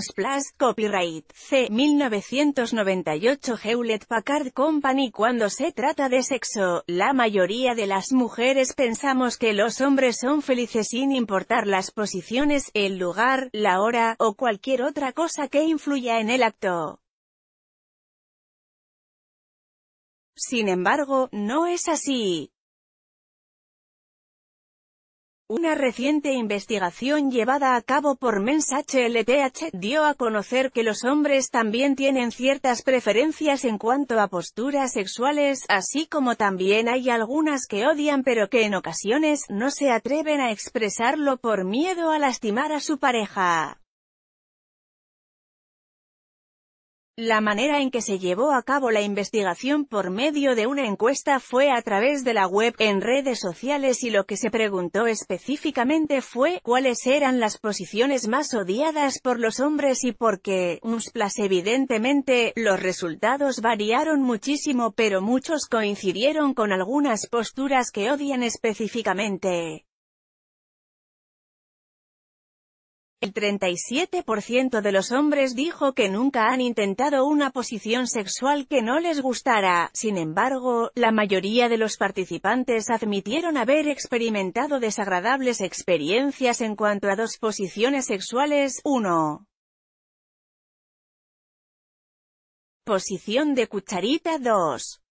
Unsplash, copyright, C. 1998 Hewlett Packard Company Cuando se trata de sexo, la mayoría de las mujeres pensamos que los hombres son felices sin importar las posiciones, el lugar, la hora, o cualquier otra cosa que influya en el acto. Sin embargo, no es así. Una reciente investigación llevada a cabo por Men's HLTH dio a conocer que los hombres también tienen ciertas preferencias en cuanto a posturas sexuales, así como también hay algunas que odian pero que en ocasiones no se atreven a expresarlo por miedo a lastimar a su pareja. La manera en que se llevó a cabo la investigación por medio de una encuesta fue a través de la web, en redes sociales y lo que se preguntó específicamente fue, cuáles eran las posiciones más odiadas por los hombres y por qué. Unsplash evidentemente, los resultados variaron muchísimo pero muchos coincidieron con algunas posturas que odian específicamente. El 37% de los hombres dijo que nunca han intentado una posición sexual que no les gustara, sin embargo, la mayoría de los participantes admitieron haber experimentado desagradables experiencias en cuanto a dos posiciones sexuales, 1. Posición de cucharita 2.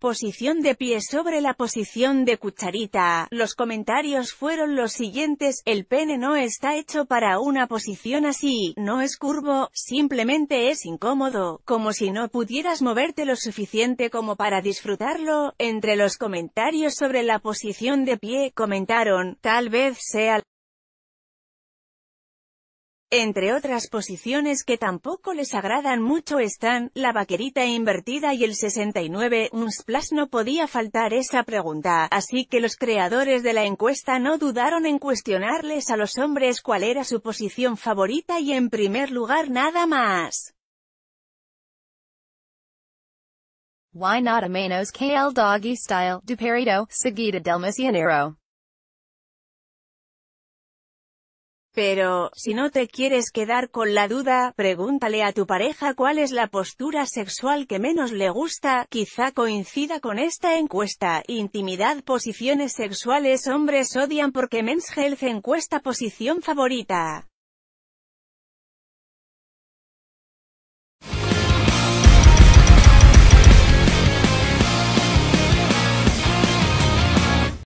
Posición de pie sobre la posición de cucharita. Los comentarios fueron los siguientes, el pene no está hecho para una posición así, no es curvo, simplemente es incómodo, como si no pudieras moverte lo suficiente como para disfrutarlo. Entre los comentarios sobre la posición de pie, comentaron, tal vez sea entre otras posiciones que tampoco les agradan mucho están, la vaquerita invertida y el 69, Unsplash no podía faltar esa pregunta, así que los creadores de la encuesta no dudaron en cuestionarles a los hombres cuál era su posición favorita y en primer lugar nada más. Why not a doggy style, del? Pero, si no te quieres quedar con la duda, pregúntale a tu pareja cuál es la postura sexual que menos le gusta, quizá coincida con esta encuesta. Intimidad Posiciones sexuales Hombres odian porque Men's Health encuesta posición favorita.